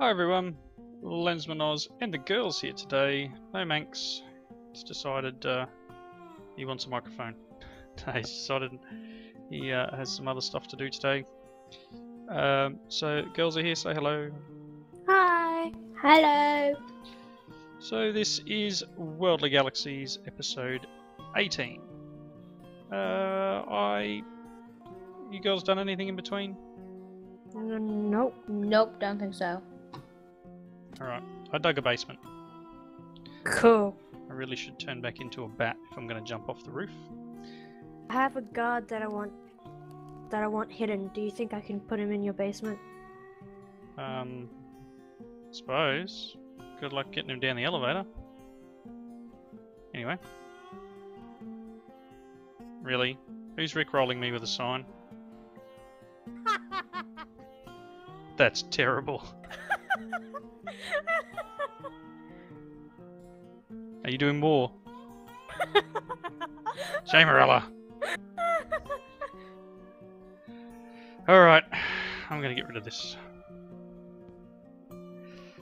Hi everyone, Lensman Oz and the girls here today. No Manx. He's decided uh, he wants a microphone. He's decided he uh, has some other stuff to do today. Um, so girls are here. Say hello. Hi. Hello. So this is Worldly Galaxies episode 18. Uh, I. You girls done anything in between? Nope. Nope, don't think so. Alright. I dug a basement. Cool. I really should turn back into a bat if I'm going to jump off the roof. I have a guard that I want that I want hidden. Do you think I can put him in your basement? Um, suppose. Good luck getting him down the elevator. Anyway. Really? Who's rickrolling me with a sign? That's terrible. Are you doing more? Shamarella. Alright, I'm gonna get rid of this.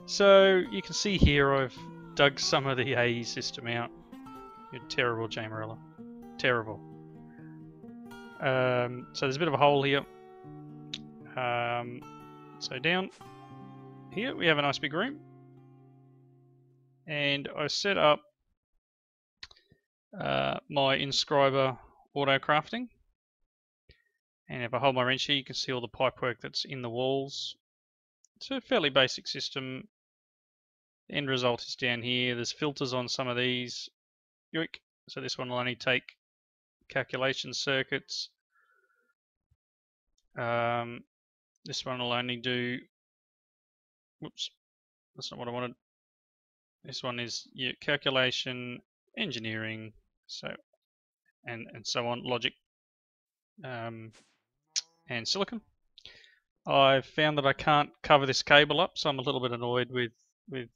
So, you can see here I've dug some of the AE system out. You're terrible, Jamerella. Terrible. Um, so there's a bit of a hole here. Um, so down here we have a nice big room. And I set up uh, my inscriber auto crafting. And if I hold my wrench here, you can see all the pipework that's in the walls. It's a fairly basic system. The end result is down here. There's filters on some of these. Yoink. So this one will only take calculation circuits. Um, this one will only do. Whoops, that's not what I wanted. This one is your calculation, engineering, so and and so on, logic, um, and silicon. I've found that I can't cover this cable up, so I'm a little bit annoyed with with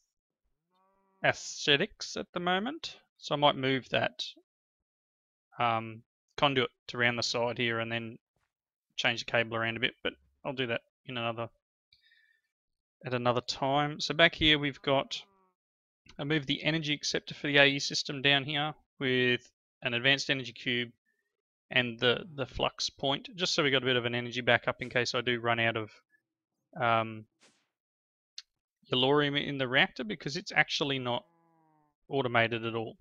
aesthetics at the moment. So I might move that um, conduit to around the side here and then change the cable around a bit, but I'll do that in another at another time. So back here we've got I moved the energy acceptor for the AE system down here with an advanced energy cube and the the flux point, just so we got a bit of an energy backup in case I do run out of um, Yellorium in the reactor because it's actually not automated at all.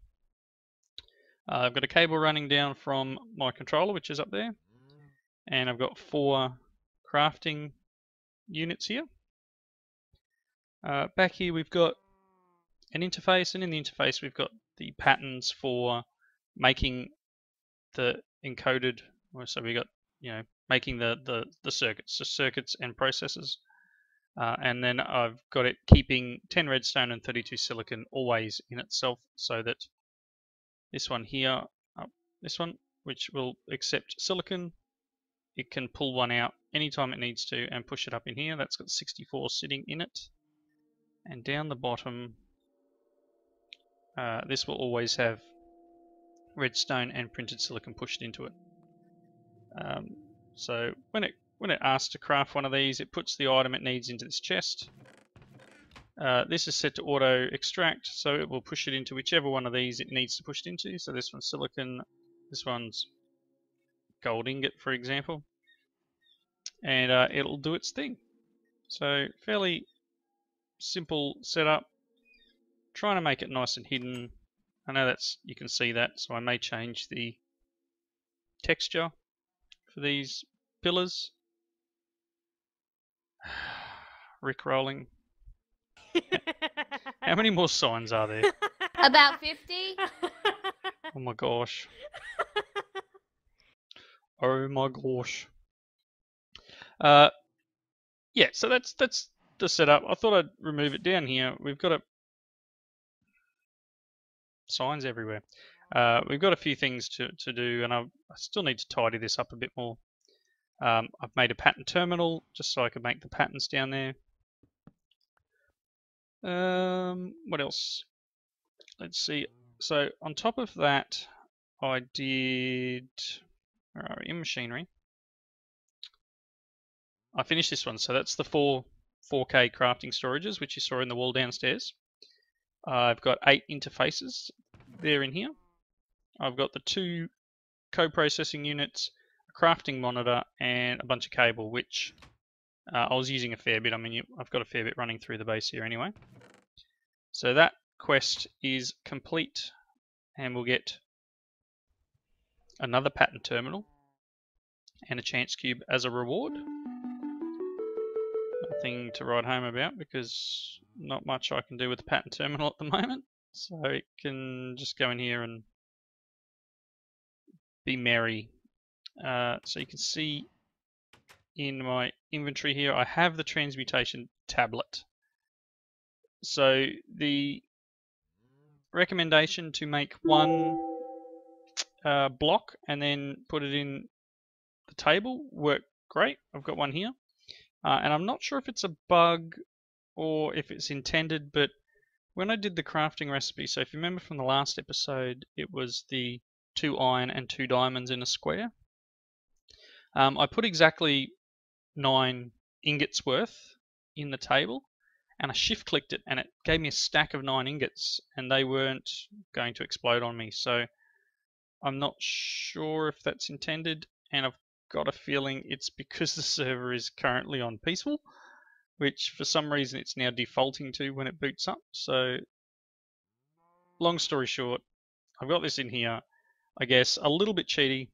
Uh, I've got a cable running down from my controller, which is up there, and I've got four crafting units here. Uh, back here we've got an interface, and in the interface we've got the patterns for making the encoded, so we got you know making the the, the circuits, the circuits and processors, uh, and then I've got it keeping 10 redstone and 32 silicon always in itself, so that this one here, uh, this one, which will accept silicon, it can pull one out anytime it needs to and push it up in here. That's got 64 sitting in it, and down the bottom uh, this will always have redstone and printed silicon pushed into it. Um, so when it when it asks to craft one of these, it puts the item it needs into this chest. Uh, this is set to auto extract, so it will push it into whichever one of these it needs to push it into. So this one's silicon, this one's gold ingot, for example, and uh, it'll do its thing. So fairly simple setup trying to make it nice and hidden. I know that's you can see that, so I may change the texture for these pillars. Rick rolling. How many more signs are there? About 50? Oh my gosh. Oh my gosh. Uh, yeah, so that's that's the setup. I thought I'd remove it down here. We've got a signs everywhere. Uh, we've got a few things to, to do, and I, I still need to tidy this up a bit more. Um, I've made a pattern terminal just so I could make the patterns down there. Um, what else? Let's see. So on top of that, I did where are we? in machinery. I finished this one, so that's the four 4K crafting storages, which you saw in the wall downstairs. I've got eight interfaces there in here. I've got the two co-processing units, a crafting monitor, and a bunch of cable, which uh, I was using a fair bit. I mean, you, I've got a fair bit running through the base here anyway. So that quest is complete, and we'll get another pattern terminal and a chance cube as a reward. Nothing to write home about because not much I can do with the pattern terminal at the moment. So it can just go in here and be merry. Uh, so you can see in my inventory here, I have the transmutation tablet. So the recommendation to make one uh, block and then put it in the table worked great. I've got one here. Uh, and I'm not sure if it's a bug or if it's intended, but when I did the crafting recipe, so if you remember from the last episode, it was the two iron and two diamonds in a square. Um, I put exactly nine ingots worth in the table and I shift clicked it and it gave me a stack of nine ingots and they weren't going to explode on me. So I'm not sure if that's intended and I've got a feeling it's because the server is currently on peaceful, which for some reason it's now defaulting to when it boots up. So long story short, I've got this in here. I guess a little bit cheaty,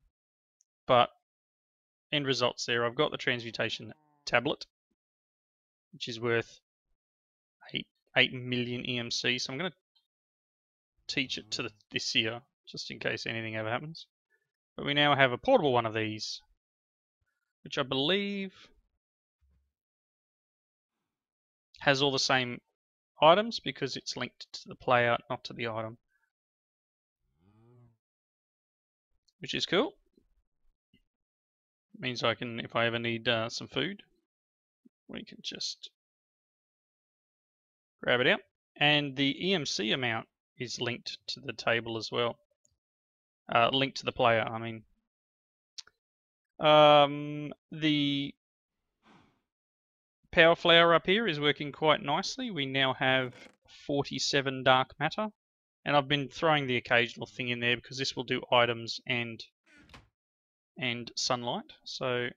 but end results there. I've got the transmutation tablet, which is worth 8, 8 million EMC. So I'm going to teach it to the, this year, just in case anything ever happens. But we now have a portable one of these, which I believe has all the same items because it's linked to the player, not to the item. Which is cool. means I can, if I ever need uh, some food, we can just grab it out. And the EMC amount is linked to the table as well. Uh, linked to the player, I mean. Um, the power flower up here is working quite nicely. We now have 47 dark matter. And I've been throwing the occasional thing in there because this will do items and and sunlight. So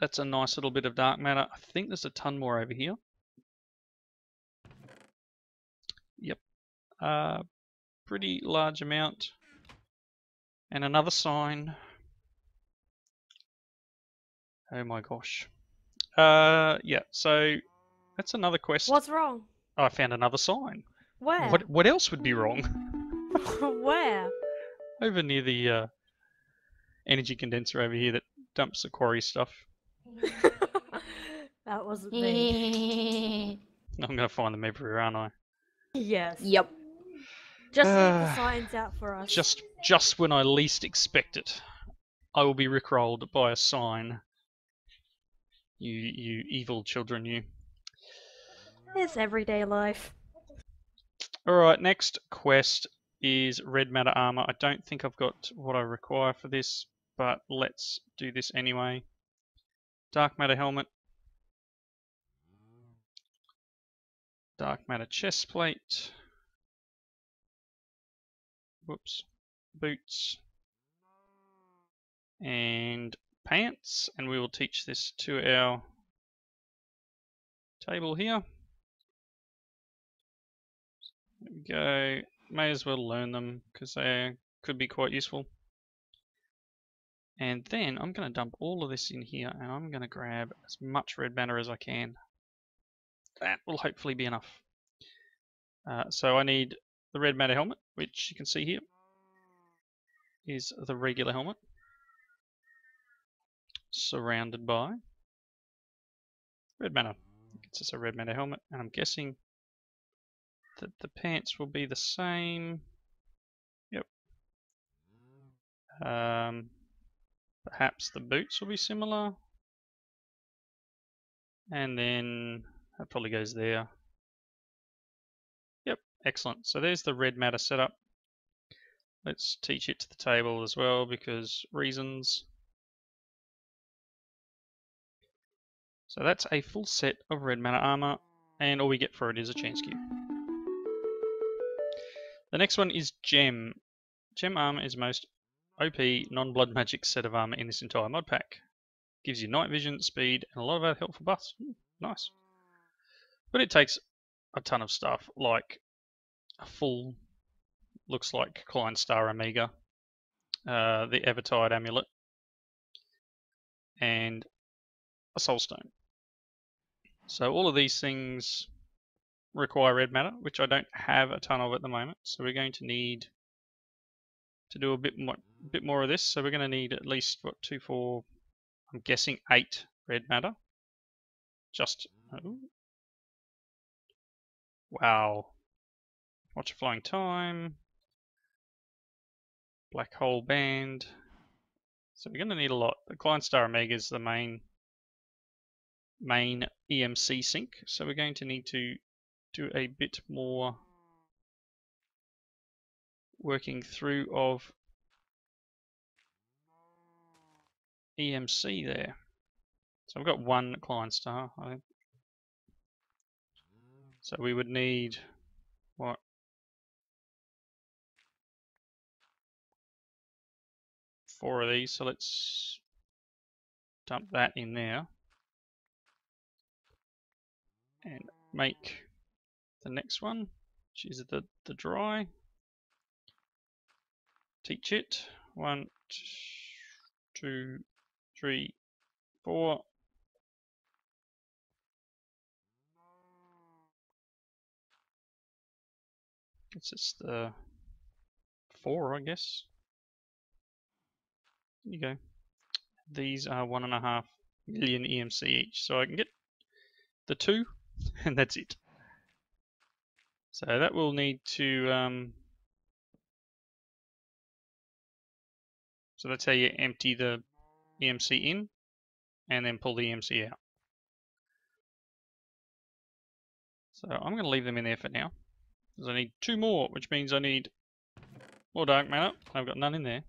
that's a nice little bit of dark matter. I think there's a ton more over here. Yep. Uh, pretty large amount. And another sign. Oh my gosh. Uh, yeah, so that's another question. What's wrong? I found another sign. Where? What what else would be wrong? Where? over near the uh, energy condenser over here that dumps the quarry stuff. that wasn't me. I'm gonna find them everywhere, aren't I? yes. yep. Just leave the Uh, signs out for us. Just just when I least expect it, I will be rickrolled by a sign. You you evil children, you. It's everyday life. Alright, next quest is red matter armor. I don't think I've got what I require for this, but let's do this anyway. Dark matter helmet. Dark matter chest plate. Whoops. Boots. And pants. And we will teach this to our table here. There we go. May as well learn them because they could be quite useful. And then I'm going to dump all of this in here and I'm going to grab as much red matter as I can. That will hopefully be enough. Uh, so I need the red matter helmet, which you can see here is the regular helmet surrounded by red matter. It's just a red matter helmet and I'm guessing that the pants will be the same. Yep. Um, perhaps the boots will be similar. And then that probably goes there. Yep, excellent. So there's the red matter setup. Let's teach it to the table as well because reasons. So that's a full set of red matter armor, and all we get for it is a chance cube. The next one is Gem. Gem armor is most OP non-blood magic set of armor in this entire mod pack. Gives you night vision, speed, and a lot of other helpful buffs. Nice. But it takes a ton of stuff, like a full, looks like Klein Star Omega, uh, the Evertide Amulet, and a Soul Stone. So all of these things require red matter, which I don't have a ton of at the moment. So we're going to need to do a bit more, bit more of this. So we're going to need at least what two, four, I'm guessing eight red matter. Just oh. wow. Watch a flying time. Black hole band. So we're going to need a lot. The Klein Star Omega is the main main EMC sink. So we're going to need to do a bit more working through of EMC there. So I've got one Klein Star. So we would need what? Four of these, so let's dump that in there and make the next one, which is the, the dry. Teach it. One, two, three, four. It's just the four, I guess. There you go. These are one and a half million EMC each, so I can get the two, and that's it. So that will need to, um, so that's how you empty the EMC in and then pull the EMC out. So I'm going to leave them in there for now. Because I need two more, which means I need more dark matter. I've got none in there.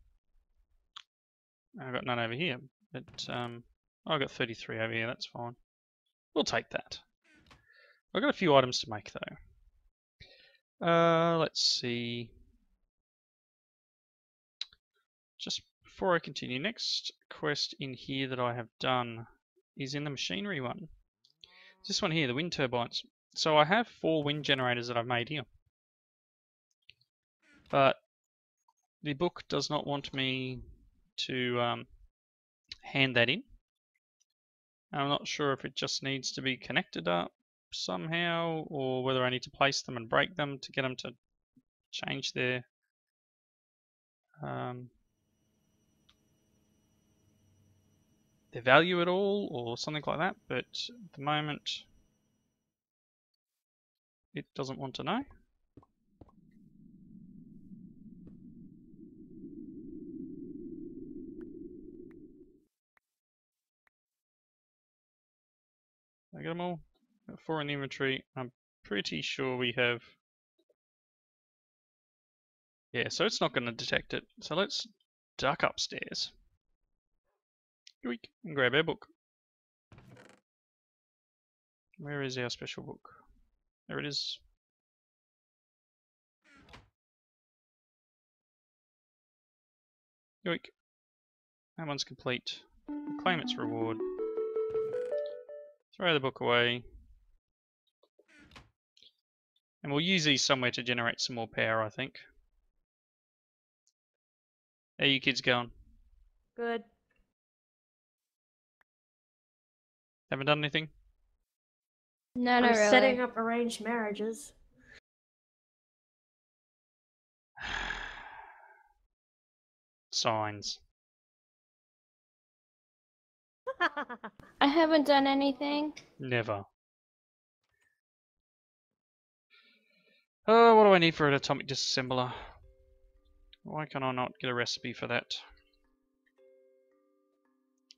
I've got none over here. But um, I've got 33 over here, that's fine. We'll take that. I've got a few items to make though. Uh, let's see. Just before I continue, next quest in here that I have done is in the machinery one. This one here, the wind turbines. So I have four wind generators that I've made here. But the book does not want me to um, hand that in. I'm not sure if it just needs to be connected up somehow or whether I need to place them and break them to get them to change their um, their value at all or something like that but at the moment it doesn't want to know. I get them all? In the inventory. I'm pretty sure we have... Yeah, so it's not going to detect it. So let's duck upstairs. Yoink, and grab our book. Where is our special book? There it is. Yoink. That one's complete. Claim its reward. Throw the book away. And we'll use these somewhere to generate some more power, I think. How you kids going? Good. Haven't done anything? No, I'm really. setting up arranged marriages. Signs. I haven't done anything. Never. Oh, what do I need for an atomic disassembler? Why can I not get a recipe for that?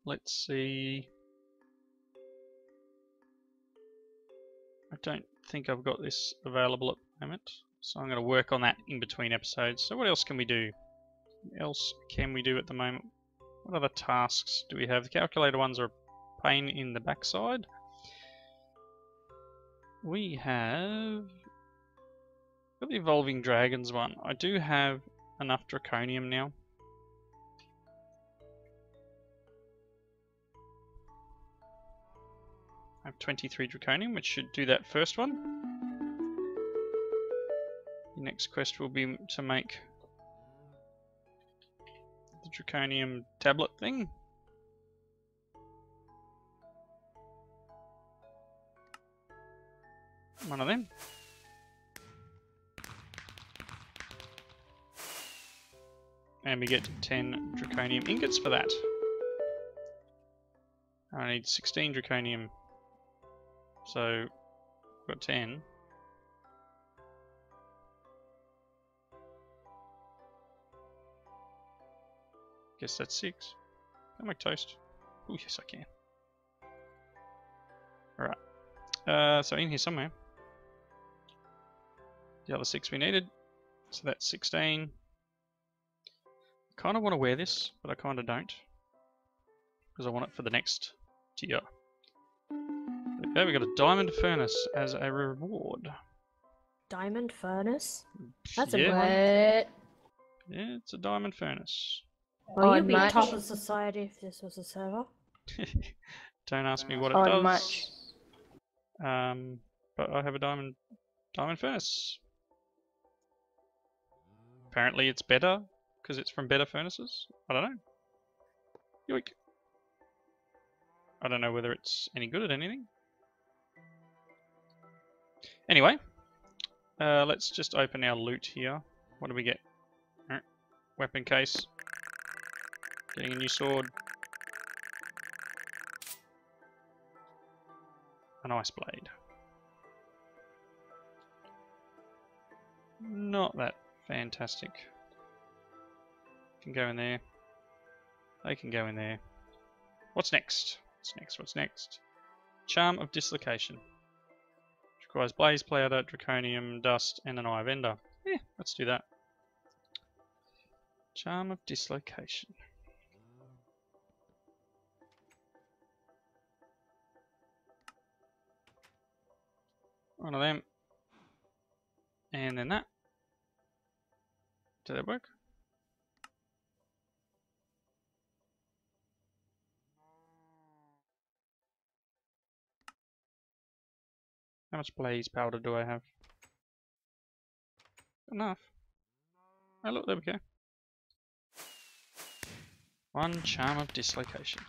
Let's see. I don't think I've got this available at the moment. So I'm going to work on that in between episodes. So what else can we do? What else can we do at the moment? What other tasks do we have? The calculator ones are pain in the backside. We have got the Evolving Dragons one. I do have enough Draconium now. I have 23 Draconium, which should do that first one. The next quest will be to make the Draconium tablet thing. One of them. And we get 10 Draconium ingots for that. I need 16 Draconium. So, got 10. Guess that's 6. Can I make toast? Oh, yes I can. Alright. Uh, so in here somewhere. The other 6 we needed. So that's 16. Kind of want to wear this, but I kind of don't. Because I want it for the next tier. Okay, we got a diamond furnace as a reward. Diamond furnace? That's a yeah, good one. What? yeah, it's a diamond furnace. Well, Odd you'd be much. top of society if this was a server. don't ask me what it Odd does. much. Um, but I have a diamond diamond furnace. Apparently, it's better because it's from better furnaces. I don't know. Yoink. I don't know whether it's any good at anything. Anyway, uh, let's just open our loot here. What do we get? Alright, Weapon case. Getting a new sword. An ice blade. Not that fantastic. Can go in there. They can go in there. What's next? What's next? What's next? Charm of Dislocation. Which requires Blaze Powder, Draconium, Dust, and an Eye of Ender. Yeah, let's do that. Charm of Dislocation. One of them. And then that. Did that work? How much blaze powder do I have? Enough. Oh look, there we go. One charm of dislocation.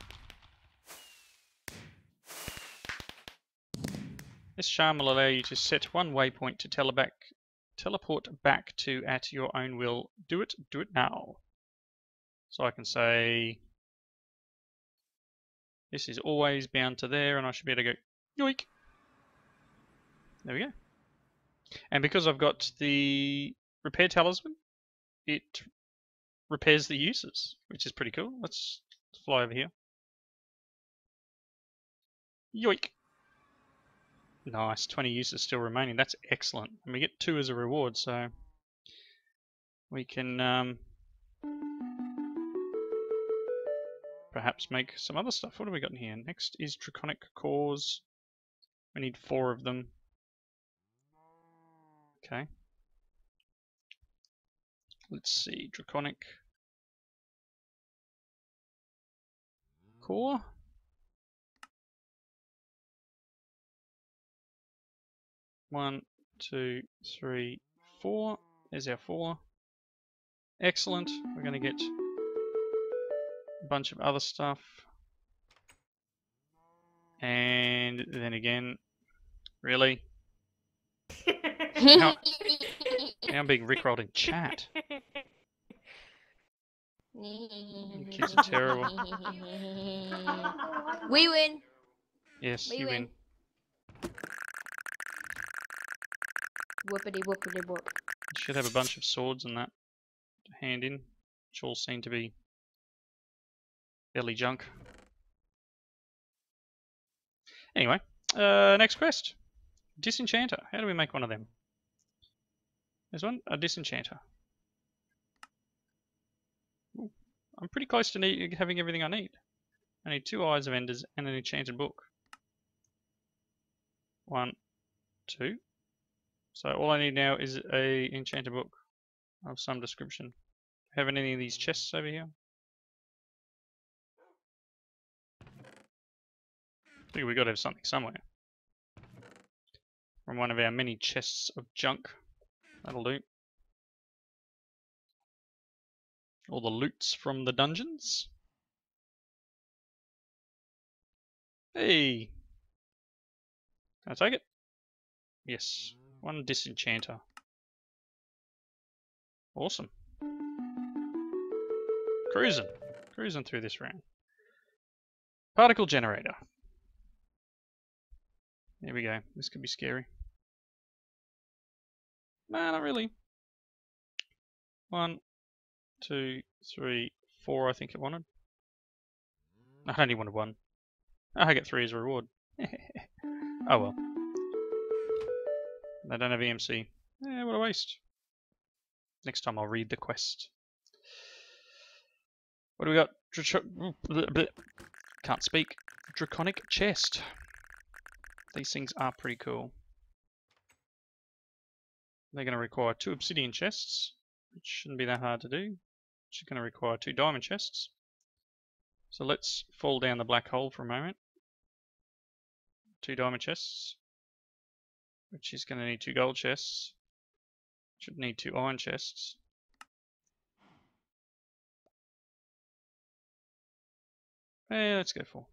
This charm will allow you to set one waypoint to teleback, teleport back to at your own will. Do it, do it now. So I can say this is always bound to there and I should be able to go yoink. There we go. And because I've got the repair talisman, it repairs the uses, which is pretty cool. Let's fly over here. Yoink. Nice, 20 uses still remaining. That's excellent. And we get two as a reward, so we can um, perhaps make some other stuff. What have we got in here? Next is Draconic Cores. We need four of them. Okay. Let's see, Draconic Core. One, two, three, four. There's our four. Excellent. We're going to get a bunch of other stuff. And then again, really? Now- Now I'm being rickrolled in chat. kids are terrible. We win. Yes, We you win. win. Whoopity whoopity whoop. You should have a bunch of swords and that to hand in, which all seem to be fairly junk. Anyway, uh, next quest. Disenchanter. How do we make one of them? There's one, a disenchanter. Ooh, I'm pretty close to need, having everything I need. I need two Eyes of Enders and an enchanted book. One, two. So all I need now is a enchanted book of some description. Have any of these chests over here? I think we got to have something somewhere. From one of our many chests of junk. That'll do. All the loots from the dungeons. Hey! Can I take it? Yes. One disenchanter. Awesome. Cruising. Cruising through this round. Particle generator. There we go. This could be scary. Nah, not really. One, two, three, four, I think it wanted. I only wanted one. Ah, I get three as a reward. oh well. I don't have EMC. Yeah, what a waste. Next time I'll read the quest. What do we got? Dra Can't speak. Draconic chest. These things are pretty cool. They're going to require two obsidian chests, which shouldn't be that hard to do. Which is going to require two diamond chests. So let's fall down the black hole for a moment. Two diamond chests, which is going to need two gold chests. Should need two iron chests. Eh, let's go for.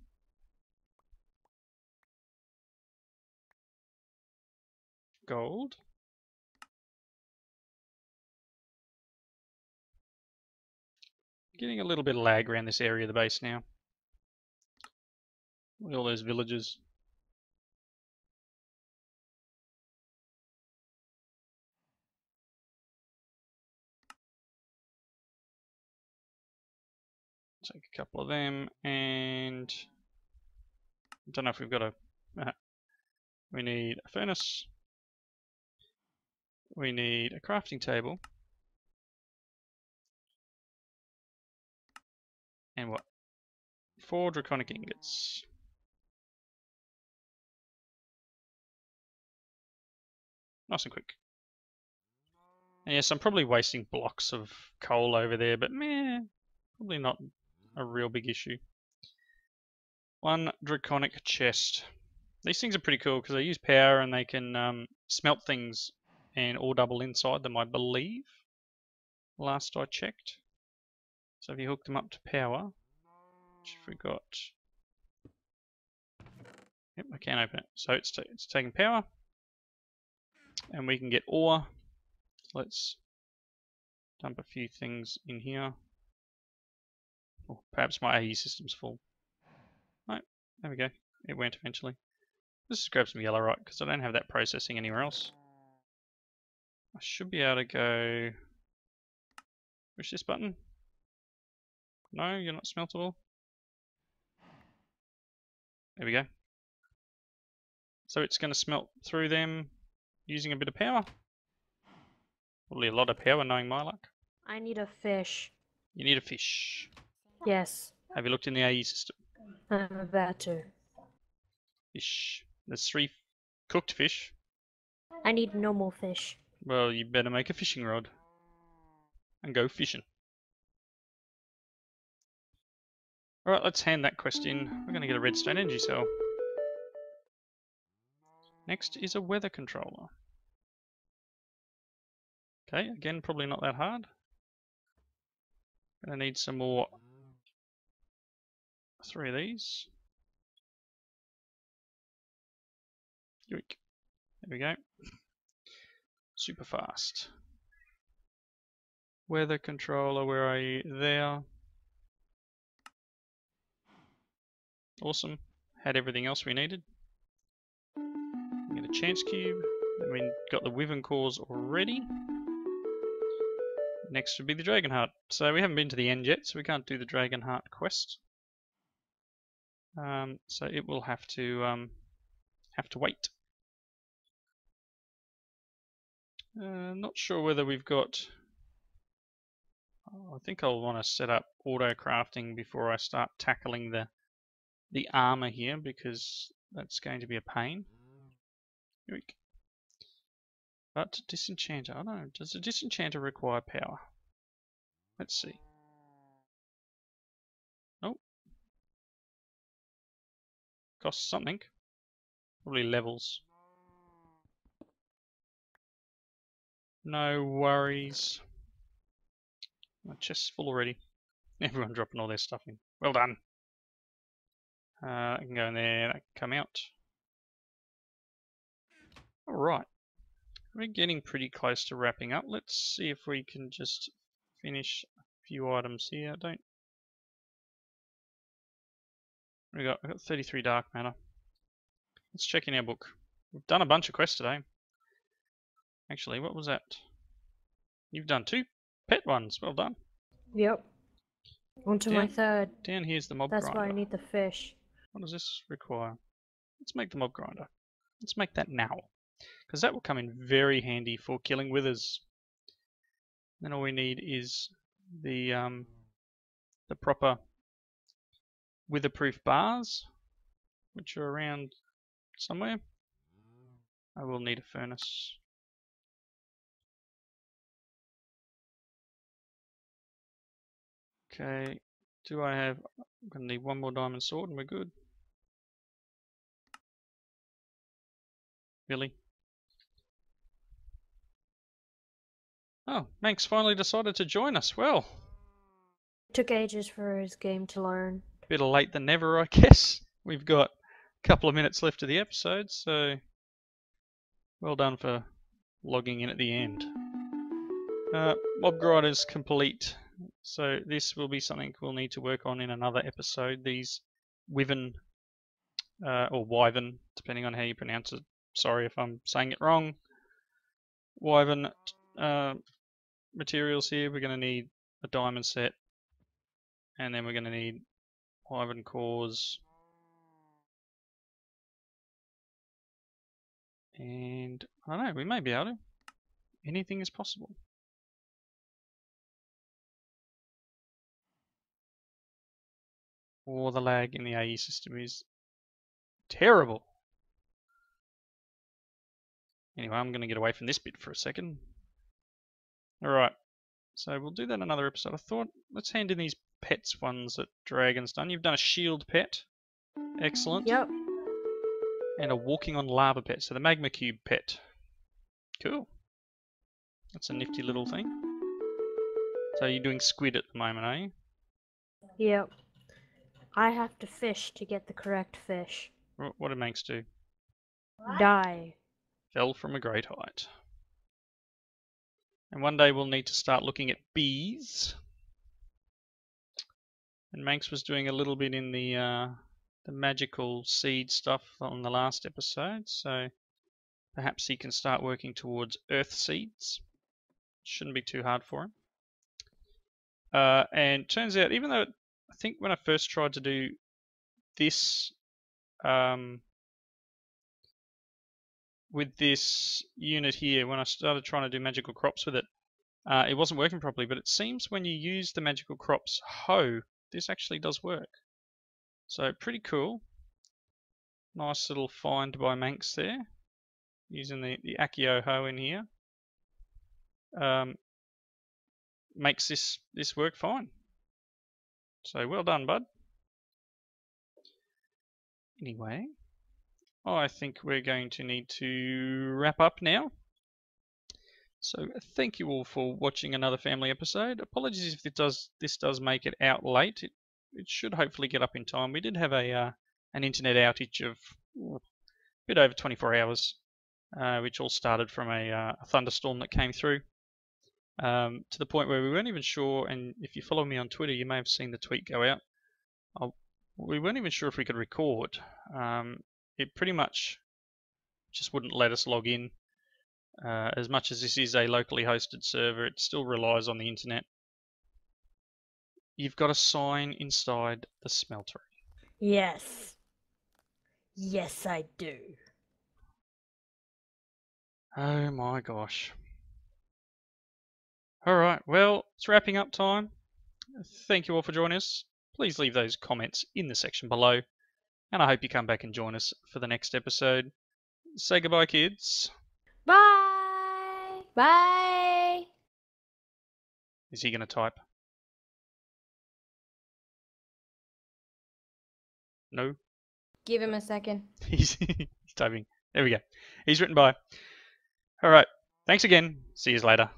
Gold. Getting a little bit of lag around this area of the base now. With all those villages. Take a couple of them and I don't know if we've got a uh, we need a furnace we need a crafting table and what four draconic ingots nice and quick And yes I'm probably wasting blocks of coal over there but meh probably not a real big issue. One draconic chest. These things are pretty cool because they use power and they can um, smelt things and all double inside them, I believe. Last I checked. So if you hook them up to power, which we got. Yep, I can open it. So it's it's taking power, and we can get ore. Let's dump a few things in here. Or perhaps my AE system's full. Right, there we go. It went eventually. Let's just grab some Yellorite because I don't have that processing anywhere else. I should be able to go... Push this button. No, you're not smeltable. There we go. So it's going to smelt through them using a bit of power. Probably a lot of power knowing my luck. I need a fish. You need a fish. Yes, Have you looked in the AE system? I'm about to. Fish. There's three cooked fish. I need normal fish. Well, you better make a fishing rod and go fishing. Alright, let's hand that quest in. We're going to get a redstone energy cell. Next is a weather controller. Okay, again, probably not that hard. Gonna need some more three of these. Yoink. There we go. Super fast. Weather controller, where are you? There. Awesome. Had everything else we needed. Get a chance cube. Then we got the wyvern cores already. Next would be the dragon heart. So we haven't been to the end yet, so we can't do the dragon heart quest. Um, so it will have to um, have to wait. Uh, not sure whether we've got. Oh, I think I'll want to set up auto crafting before I start tackling the the armor here because that's going to be a pain. But disenchanter, oh I don't know, does a disenchanter require power? Let's see. Oh. Costs something. Probably levels. No worries. My chest's full already. Everyone dropping all their stuff in. Well done. Uh, I can go in there, I can come out. Alright. We're getting pretty close to wrapping up. Let's see if we can just finish a few items here. Don't we got, we got 33 dark matter. Let's check in our book. We've done a bunch of quests today. Actually, what was that? You've done two pet ones. Well done. Yep. On to my third. Down here's the mob That's grinder. why I need the fish. What does this require? Let's make the mob grinder. Let's make that now. Because that will come in very handy for killing withers. Then all we need is the um, the proper witherproof bars, which are around somewhere. I will need a furnace. Okay, do I have I'm gonna need one more diamond sword and we're good. Really? Oh, Manx finally decided to join us. Well, Took ages for his game to learn. better late than never, I guess. We've got a couple of minutes left of the episode, so well done for logging in at the end. Uh, mob grinder's complete, so this will be something we'll need to work on in another episode. These Wyvern, uh, or Wyvern, depending on how you pronounce it. Sorry if I'm saying it wrong. Wyvern uh, materials here. We're going to need a diamond set, and then we're going to need Wyvern cores. And I don't know, we may be able to. Anything is possible. Or the lag in the AE system is terrible. Anyway, I'm going to get away from this bit for a second. Alright, so we'll do that in another episode. I thought, let's hand in these pets ones that Dragon's done. You've done a shield pet. Excellent. Yep. And a walking on lava pet. So the magma cube pet. Cool. That's a nifty little thing. So you're doing squid at the moment, are you? Yep. I have to fish to get the correct fish. What did Manx do? Die. Fell from a great height. And one day we'll need to start looking at bees. And Manx was doing a little bit in the uh, the magical seed stuff on the last episode, so perhaps he can start working towards earth seeds. Shouldn't be too hard for him. Uh, and turns out, even though it, I think when I first tried to do this um, with this unit here, when I started trying to do magical crops with it, uh, it wasn't working properly. But it seems when you use the magical crops hoe, this actually does work. So pretty cool. Nice little find by Manx there, using the, the Accio hoe in here. Um, makes this, this work fine. So well done, bud. Anyway, I think we're going to need to wrap up now. So thank you all for watching another family episode. Apologies if it does this does make it out late. It it should hopefully get up in time. We did have a uh, an internet outage of ooh, a bit over 24 hours, uh, which all started from a, uh, a thunderstorm that came through. Um, to the point where we weren't even sure, and if you follow me on Twitter, you may have seen the tweet go out. I'll, we weren't even sure if we could record. Um, it pretty much just wouldn't let us log in. Uh, as much as this is a locally hosted server, it still relies on the internet. You've got a sign inside the smeltery. Yes. Yes, I do. Oh my gosh. Alright, well, it's wrapping up time. Thank you all for joining us. Please leave those comments in the section below. And I hope you come back and join us for the next episode. Say goodbye, kids. Bye. Bye. Is he going to type? No? Give him a second. He's, he's typing. There we go. He's written by. All right. Thanks again. See you later.